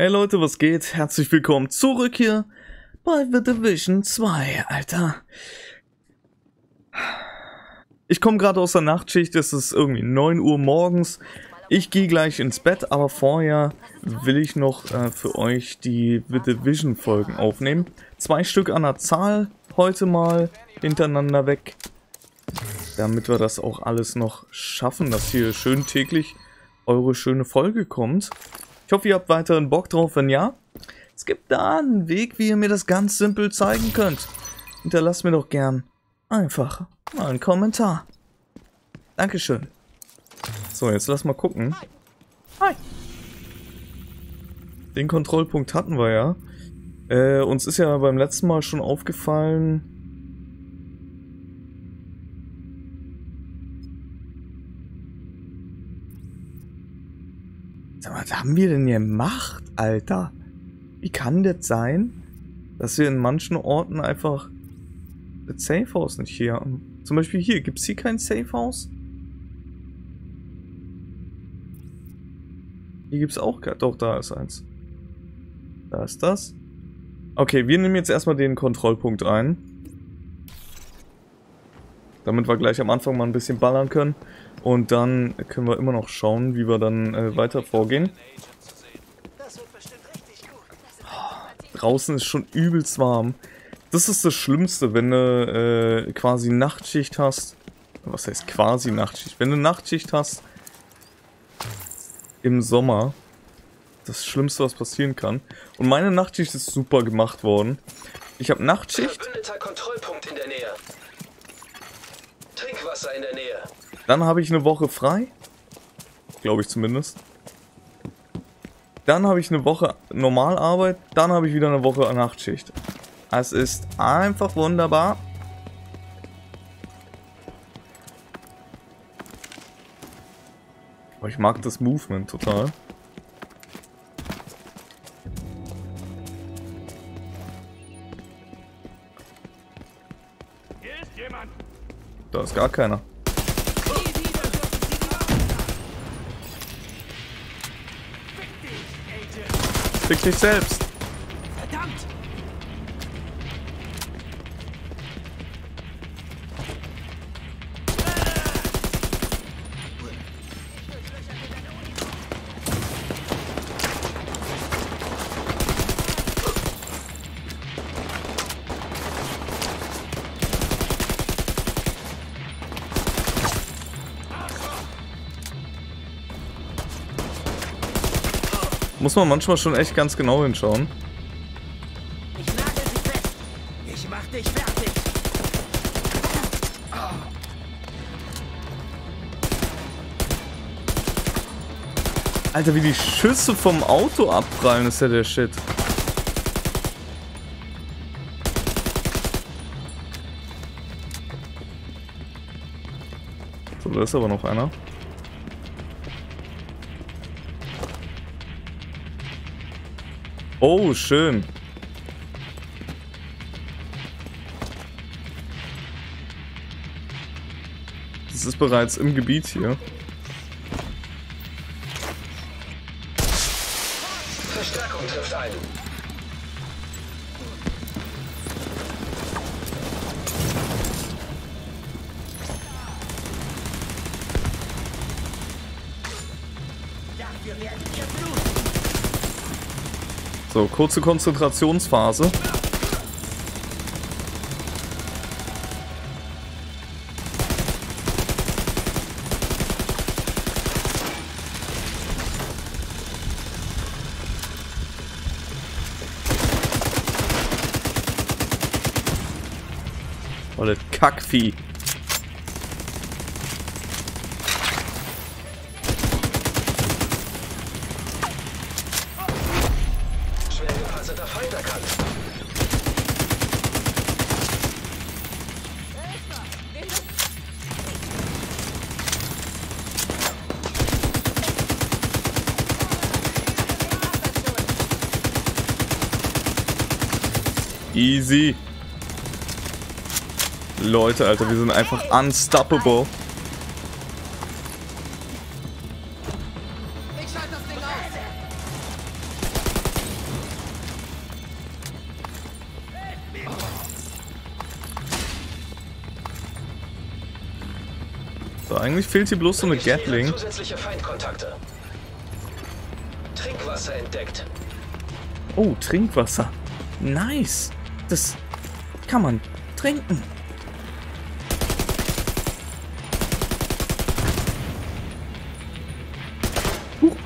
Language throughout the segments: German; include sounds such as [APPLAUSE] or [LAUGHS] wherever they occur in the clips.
Hey Leute, was geht? Herzlich willkommen zurück hier bei The Division 2, Alter. Ich komme gerade aus der Nachtschicht, es ist irgendwie 9 Uhr morgens. Ich gehe gleich ins Bett, aber vorher will ich noch äh, für euch die The Division Folgen aufnehmen. Zwei Stück an der Zahl, heute mal hintereinander weg. Damit wir das auch alles noch schaffen, dass hier schön täglich eure schöne Folge kommt. Ich hoffe, ihr habt weiterhin Bock drauf. Wenn ja, es gibt da einen Weg, wie ihr mir das ganz simpel zeigen könnt. Hinterlasst mir doch gern einfach mal einen Kommentar. Dankeschön. So, jetzt lass mal gucken. Hi. Den Kontrollpunkt hatten wir ja. Äh, uns ist ja beim letzten Mal schon aufgefallen... Sag mal, was haben wir denn gemacht, Alter? Wie kann das sein, dass wir in manchen Orten einfach das Safe House nicht hier haben? Zum Beispiel hier, gibt es hier kein Safe House? Hier gibt es auch kein... Doch, da ist eins. Da ist das. Okay, wir nehmen jetzt erstmal den Kontrollpunkt ein. Damit wir gleich am Anfang mal ein bisschen ballern können. Und dann können wir immer noch schauen, wie wir dann äh, weiter vorgehen. Oh, draußen ist schon übelst warm. Das ist das Schlimmste, wenn du äh, quasi Nachtschicht hast. Was heißt quasi Nachtschicht? Wenn du Nachtschicht hast im Sommer. Das Schlimmste, was passieren kann. Und meine Nachtschicht ist super gemacht worden. Ich habe Nachtschicht. Kontrollpunkt in der Nähe. Trinkwasser in der Nähe. Dann habe ich eine Woche frei. Glaube ich zumindest. Dann habe ich eine Woche Normalarbeit. Dann habe ich wieder eine Woche Nachtschicht. Es ist einfach wunderbar. Aber ich mag das Movement total. Da ist gar keiner. Fick dich selbst. Muss man manchmal schon echt ganz genau hinschauen. Ich nagel sie fest. Ich mach dich fertig. Alter, wie die Schüsse vom Auto abprallen, ist ja der Shit. So, da ist aber noch einer. Oh, schön. Das ist bereits im Gebiet hier. Verstärkung trifft ein. So, kurze Konzentrationsphase. Kackvieh. Gepanzerter Feind erkannt. Easy. Leute, Alter, wir sind einfach unstoppable. Fehlt hier bloß so eine Gatling. Trinkwasser entdeckt. Oh, Trinkwasser. Nice. Das kann man trinken. Huch.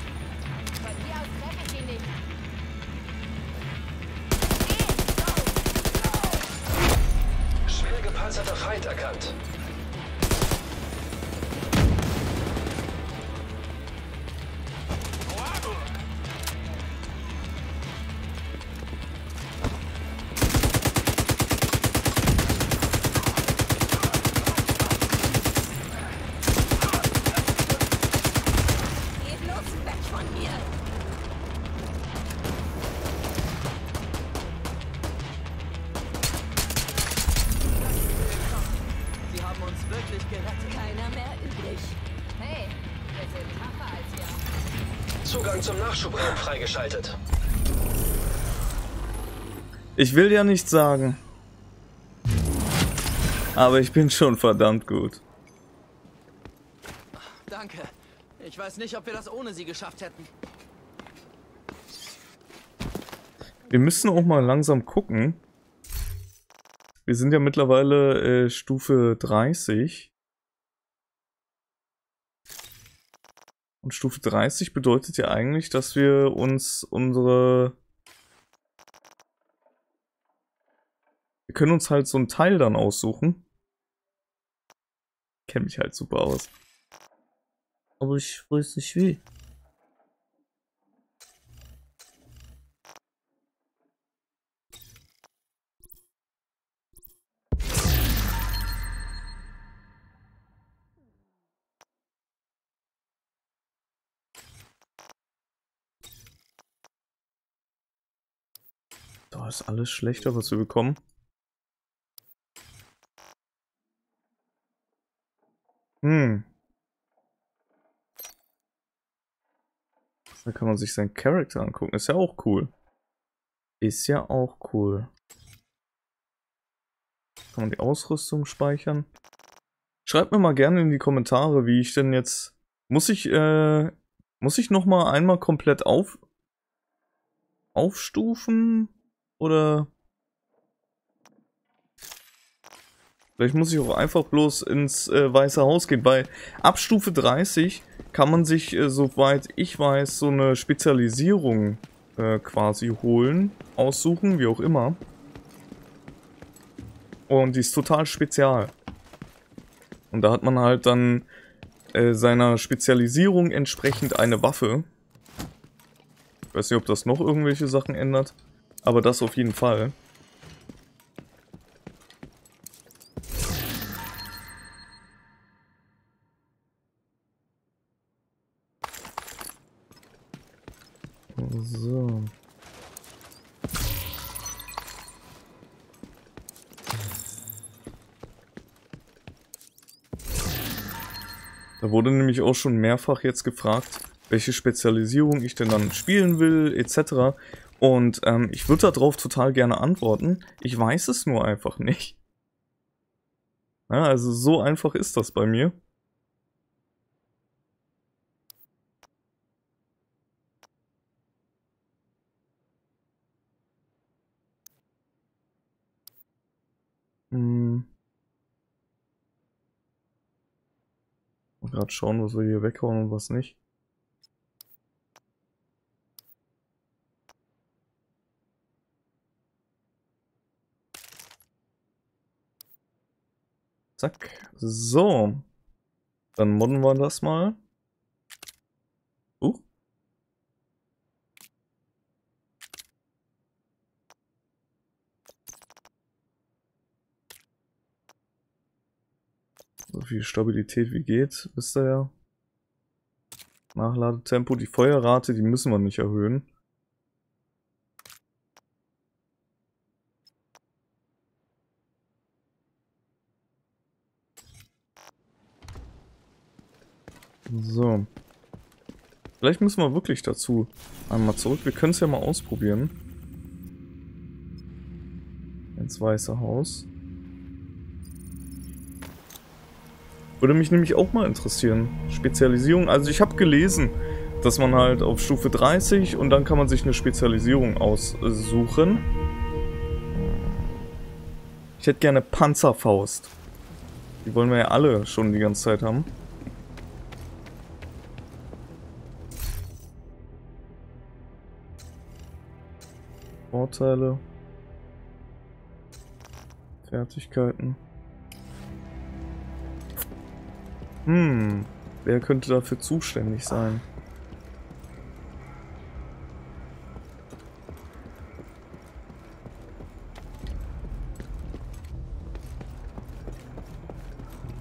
Nachschubraum freigeschaltet. Ich will ja nichts sagen. Aber ich bin schon verdammt gut. Danke. Ich weiß nicht, ob wir das ohne sie geschafft hätten. Wir müssen auch mal langsam gucken. Wir sind ja mittlerweile äh, Stufe 30. Und Stufe 30 bedeutet ja eigentlich, dass wir uns unsere... Wir können uns halt so ein Teil dann aussuchen. Kenn mich halt super aus. Aber ich weiß nicht wie. Ist alles schlechter, was wir bekommen. Hm. Da kann man sich seinen Charakter angucken. Ist ja auch cool. Ist ja auch cool. Kann man die Ausrüstung speichern? Schreibt mir mal gerne in die Kommentare, wie ich denn jetzt... Muss ich, äh... Muss ich nochmal einmal komplett auf... Aufstufen? Oder... Vielleicht muss ich auch einfach bloß ins äh, Weiße Haus gehen, weil ab Stufe 30 kann man sich, äh, soweit ich weiß, so eine Spezialisierung äh, quasi holen, aussuchen, wie auch immer. Und die ist total spezial. Und da hat man halt dann äh, seiner Spezialisierung entsprechend eine Waffe. Ich weiß nicht, ob das noch irgendwelche Sachen ändert, aber das auf jeden Fall. So. Da wurde nämlich auch schon mehrfach jetzt gefragt, welche Spezialisierung ich denn dann spielen will, etc. Und ähm, ich würde darauf total gerne antworten. Ich weiß es nur einfach nicht. Ja, also so einfach ist das bei mir. Hm. Mal gerade schauen, was wir hier weghauen und was nicht. Zack. So. Dann modden wir das mal. Uh. So viel Stabilität wie geht, wisst ihr ja. Nachladetempo, die Feuerrate, die müssen wir nicht erhöhen. So. Vielleicht müssen wir wirklich dazu einmal zurück. Wir können es ja mal ausprobieren. Ins Weiße Haus. Würde mich nämlich auch mal interessieren. Spezialisierung. Also ich habe gelesen, dass man halt auf Stufe 30 und dann kann man sich eine Spezialisierung aussuchen. Ich hätte gerne Panzerfaust. Die wollen wir ja alle schon die ganze Zeit haben. Vorteile. Fertigkeiten. Hm, wer könnte dafür zuständig sein?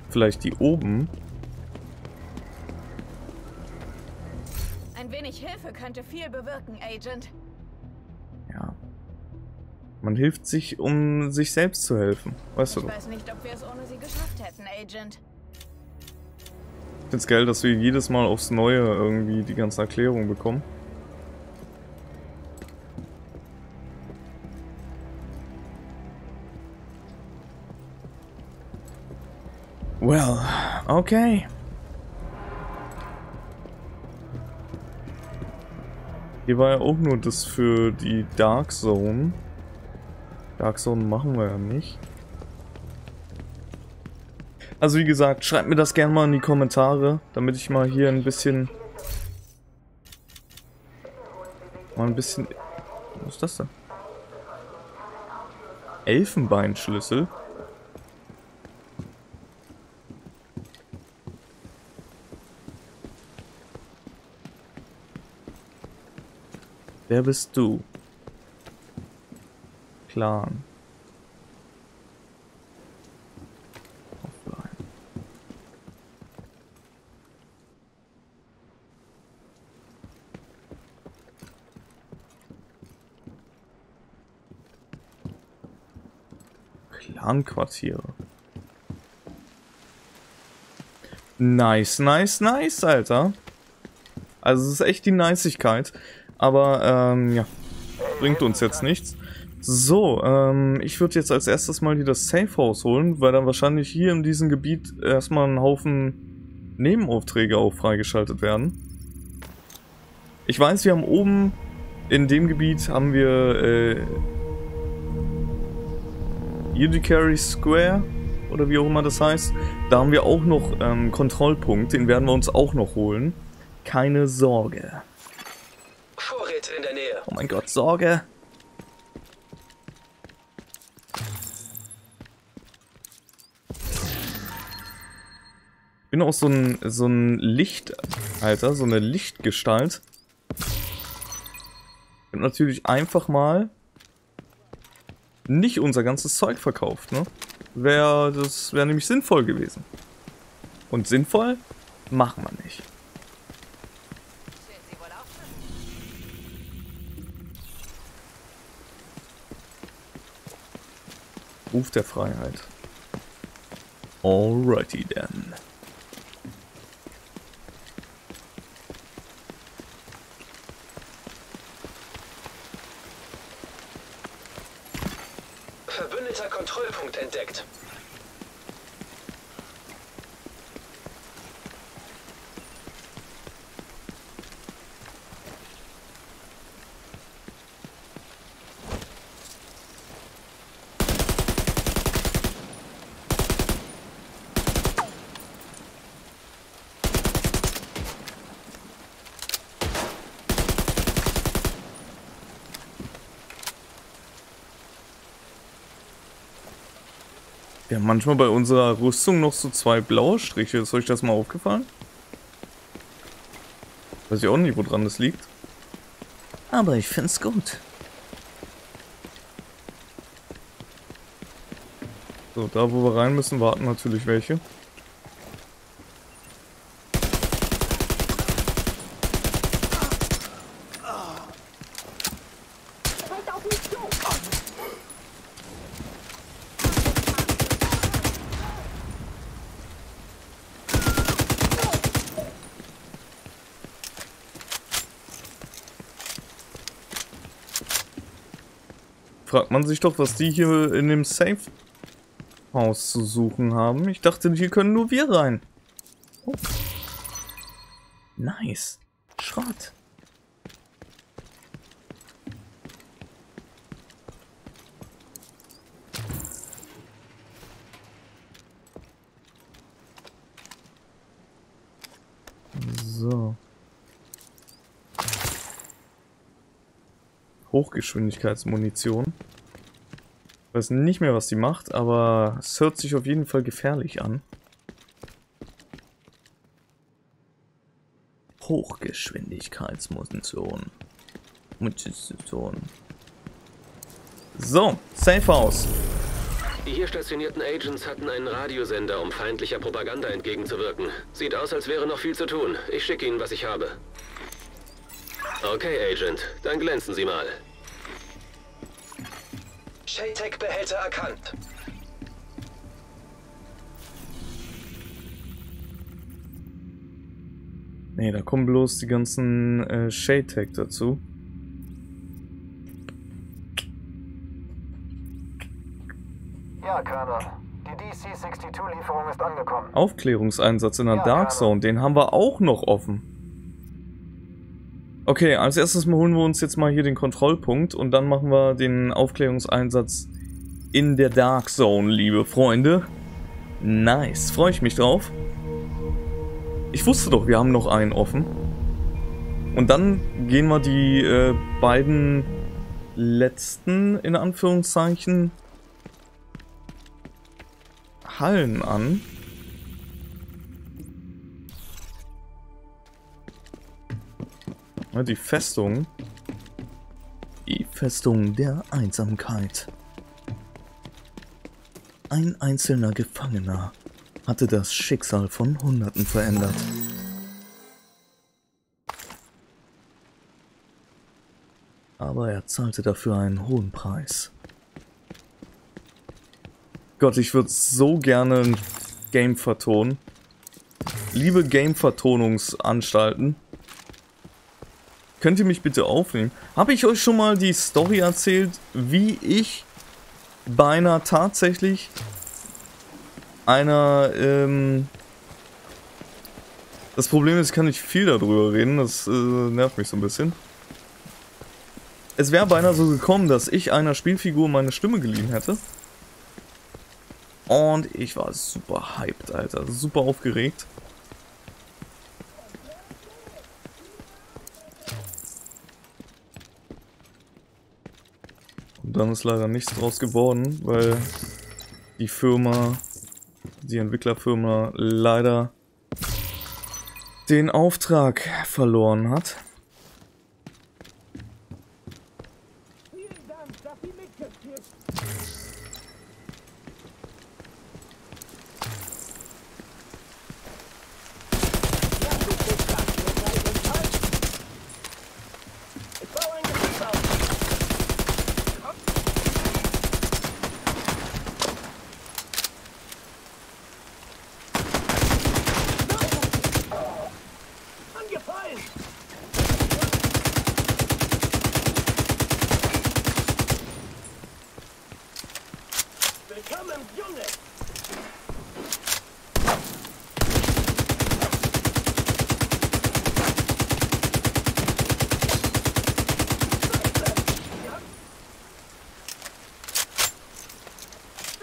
Vielleicht die oben? Ein wenig Hilfe könnte viel bewirken, Agent. Man hilft sich, um sich selbst zu helfen. Weißt du Ich weiß nicht, ob wir es ohne sie geschafft hätten, Agent. Ich find's geil, dass wir jedes Mal aufs Neue irgendwie die ganze Erklärung bekommen. Well, okay. Hier war ja auch nur das für die Dark Zone. Dark Zone machen wir ja nicht. Also wie gesagt, schreibt mir das gerne mal in die Kommentare, damit ich mal hier ein bisschen... Mal ein bisschen... Was ist das denn? Elfenbeinschlüssel? Wer bist du? Clan. Offline. Clan-Quartiere. Nice, nice, nice, Alter. Also es ist echt die Niceigkeit. Aber, ähm, ja. Bringt uns jetzt nichts. So, ähm, ich würde jetzt als erstes mal hier das Safe House holen, weil dann wahrscheinlich hier in diesem Gebiet erstmal ein Haufen Nebenaufträge auch freigeschaltet werden. Ich weiß, wir haben oben in dem Gebiet haben wir äh, Udicary Square oder wie auch immer das heißt. Da haben wir auch noch ähm, Kontrollpunkt, den werden wir uns auch noch holen. Keine Sorge. Vorräte in der Nähe. Oh mein Gott, Sorge. Bin auch so ein, so ein Licht, Alter, so eine Lichtgestalt. Ich hab natürlich einfach mal nicht unser ganzes Zeug verkauft, ne? Wär, das wäre nämlich sinnvoll gewesen. Und sinnvoll machen wir nicht. Ruf der Freiheit. Alrighty then. Verbündeter Kontrollpunkt entdeckt. Wir haben manchmal bei unserer Rüstung noch so zwei blaue Striche. Ist euch das mal aufgefallen? Weiß ich auch nicht, woran das liegt. Aber ich find's gut. So, da wo wir rein müssen, warten natürlich welche. Man sich doch, was die hier in dem Safe Haus zu suchen haben. Ich dachte, hier können nur wir rein. Nice. Schrott. So. Hochgeschwindigkeitsmunition. Weiß nicht mehr, was die macht, aber es hört sich auf jeden Fall gefährlich an. Hochgeschwindigkeitsmunition. Munition. So, Safe House. Die hier stationierten Agents hatten einen Radiosender, um feindlicher Propaganda entgegenzuwirken. Sieht aus, als wäre noch viel zu tun. Ich schicke Ihnen, was ich habe. Okay, Agent. Dann glänzen Sie mal. Shaytech-Behälter erkannt. Nee, da kommen bloß die ganzen äh, Shade-Tag dazu. Ja, Colonel. Die DC-62-Lieferung ist angekommen. Aufklärungseinsatz in der Ja, Dark. Zone, den haben wir auch noch offen. Okay, als erstes mal holen wir uns jetzt mal hier den Kontrollpunkt und dann machen wir den Aufklärungseinsatz in der Dark Zone, liebe Freunde. Nice, freue ich mich drauf. Ich wusste doch, wir haben noch einen offen. Und dann gehen wir die äh, beiden letzten, in Anführungszeichen, Hallen an. Die Festung. Die Festung der Einsamkeit. Ein einzelner Gefangener hatte das Schicksal von Hunderten verändert. Aber er zahlte dafür einen hohen Preis. Gott, ich würde so gerne ein Game vertonen. Liebe Game-Vertonungsanstalten, könnt ihr mich bitte aufnehmen? Habe ich euch schon mal die Story erzählt, wie ich beinahe tatsächlich einer, ähm... Das Problem ist, ich kann nicht viel darüber reden, das äh, nervt mich so ein bisschen. Es wäre beinahe so gekommen, dass ich einer Spielfigur meine Stimme geliehen hätte. Und ich war super hyped, Alter. Super aufgeregt. Dann ist leider nichts draus geworden, weil die Firma, die Entwicklerfirma leider den Auftrag verloren hat.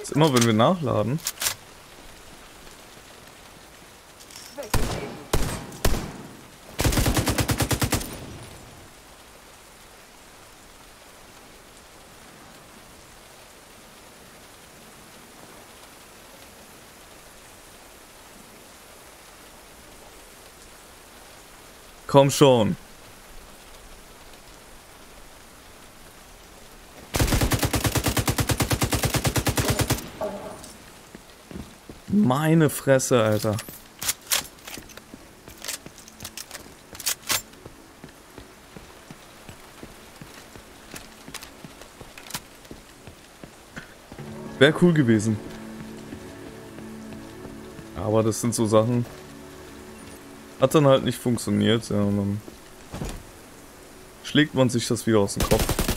Ist immer, wenn wir nachladen. Komm schon. Meine Fresse, Alter. Wäre cool gewesen. Aber das sind so Sachen. Hat dann halt nicht funktioniert, ja, und dann schlägt man sich das wieder aus dem Kopf.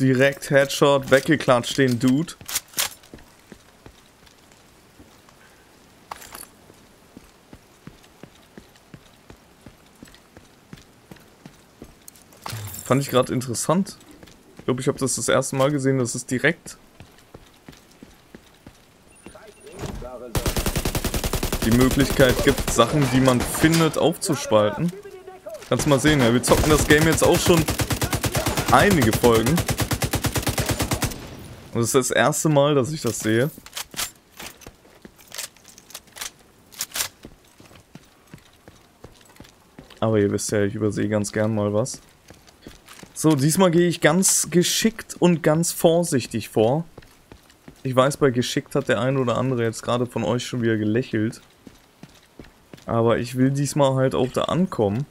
Direkt Headshot, weggeklatscht den Dude. Fand ich gerade interessant. Ich glaube, ich habe das das erste Mal gesehen, dass es direkt die Möglichkeit gibt, Sachen, die man findet, aufzuspalten. Kannst mal sehen, ja, wir zocken das Game jetzt auch schon einige Folgen. Es ist das erste Mal, dass ich das sehe. Aber ihr wisst ja, ich übersehe ganz gern mal was. So, diesmal gehe ich ganz geschickt und ganz vorsichtig vor. Ich weiß, bei geschickt hat der ein oder andere jetzt gerade von euch schon wieder gelächelt. Aber ich will diesmal halt auch da ankommen.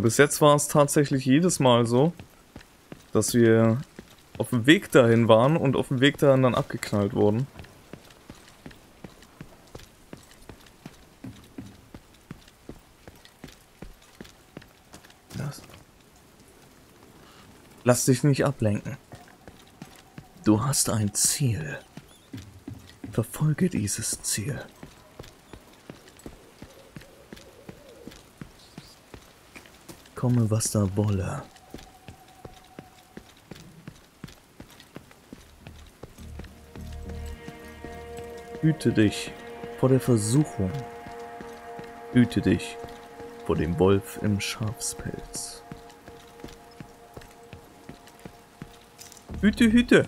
Weil bis jetzt war es tatsächlich jedes Mal so, dass wir auf dem Weg dahin waren und auf dem Weg dahin dann abgeknallt wurden. Lass. Lass dich nicht ablenken. Du hast ein Ziel. Verfolge dieses Ziel. Komme, was da wolle. Hüte dich vor der Versuchung. Hüte dich vor dem Wolf im Schafspelz. Hüte, hüte.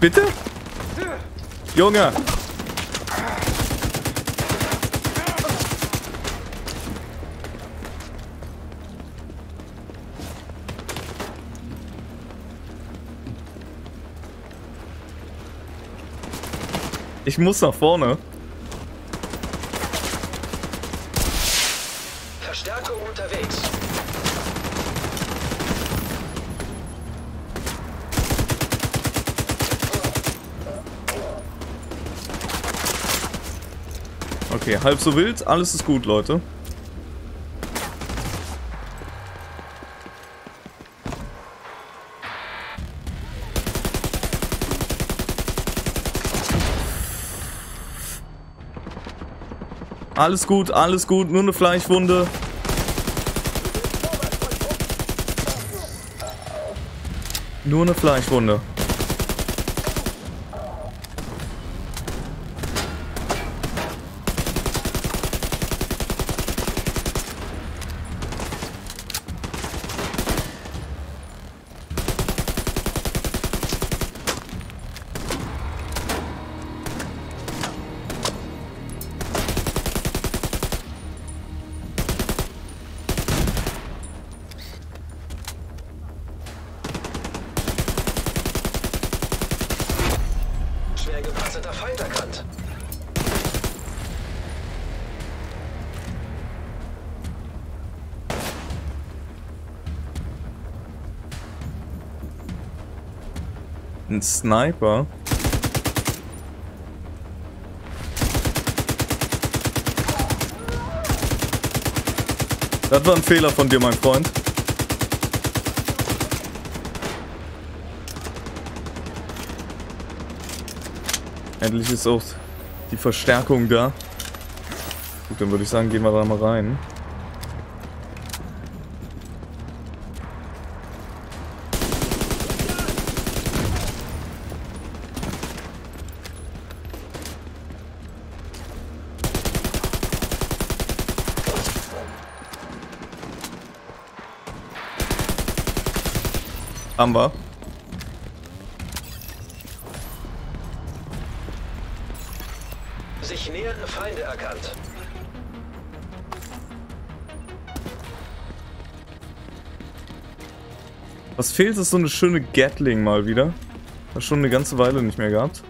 Bitte? Junge! Ich muss nach vorne. Verstärkung unterwegs. Halb so wild. Alles ist gut, Leute. Alles gut, alles gut. Nur eine Fleischwunde. Nur eine Fleischwunde. Ein Sniper. Das war ein Fehler von dir, mein Freund. Endlich ist auch die Verstärkung da. Gut, dann würde ich sagen, gehen wir da mal rein. Haben wir. Sich nähernde Feinde erkannt. Was fehlt, ist so eine schöne Gatling mal wieder. Das schon eine ganze Weile nicht mehr gehabt.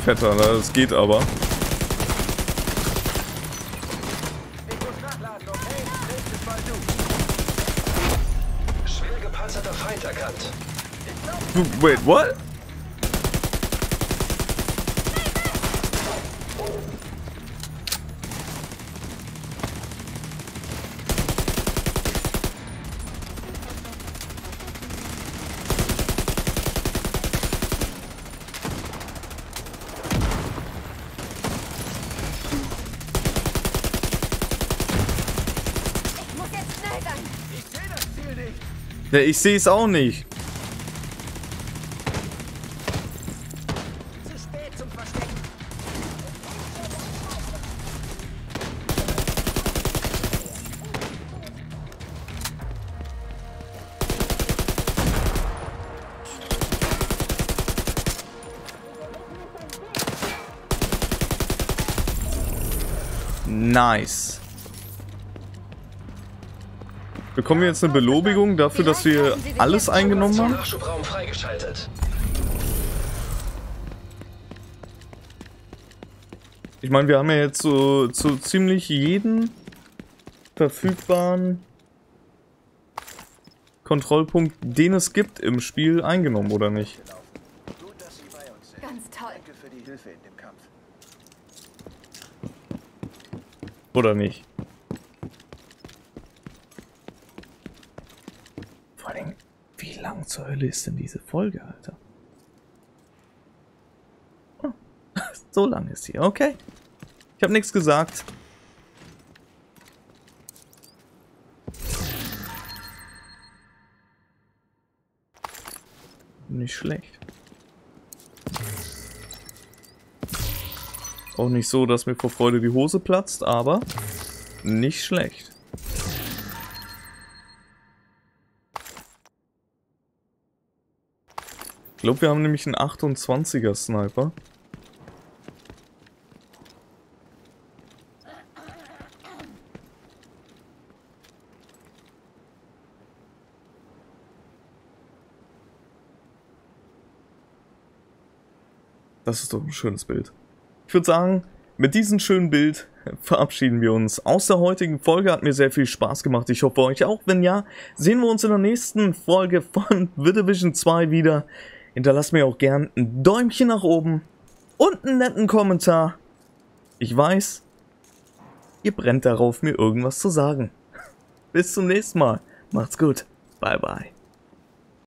Fetter, ne? das geht aber. Ich muss nachladen, okay? Nächstes Mal du. Schwer gepanzerter Feind erkannt. Wait, what? Ich muss jetzt schnell sein. Ich sehe das Ziel nicht. Ja, ich sehe es auch nicht. Bekommen wir jetzt eine Belobigung dafür, dass wir alles eingenommen haben? Ich meine, wir haben ja jetzt so, so ziemlich jeden verfügbaren Kontrollpunkt, den es gibt im Spiel, eingenommen, oder nicht? Ganz toll. Danke für die Hilfe in dem Kampf. Oder nicht? Vor allem, wie lang zur Hölle ist denn diese Folge, Alter? Oh, [LAUGHS] so lang ist sie, okay. Ich habe nichts gesagt. Nicht schlecht. Auch nicht so, dass mir vor Freude die Hose platzt, aber nicht schlecht. Ich glaube, wir haben nämlich einen 28er Sniper. Das ist doch ein schönes Bild. Ich würde sagen, mit diesem schönen Bild verabschieden wir uns aus der heutigen Folge. Hat mir sehr viel Spaß gemacht. Ich hoffe euch auch. Wenn ja, sehen wir uns in der nächsten Folge von [LAUGHS] The Division 2 wieder. Hinterlasst mir auch gern ein Däumchen nach oben und einen netten Kommentar. Ich weiß, ihr brennt darauf, mir irgendwas zu sagen. [LAUGHS] Bis zum nächsten Mal. Macht's gut. Bye bye.